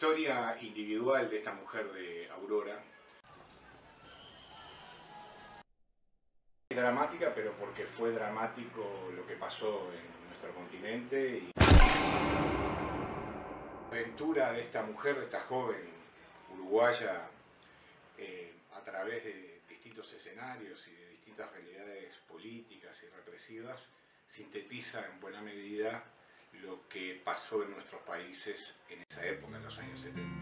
historia individual de esta mujer de Aurora. Es dramática, pero porque fue dramático lo que pasó en nuestro continente y la aventura de esta mujer, de esta joven uruguaya, eh, a través de distintos escenarios y de distintas realidades políticas y represivas, sintetiza en buena medida pasó en nuestros países en esa época, en los años 70.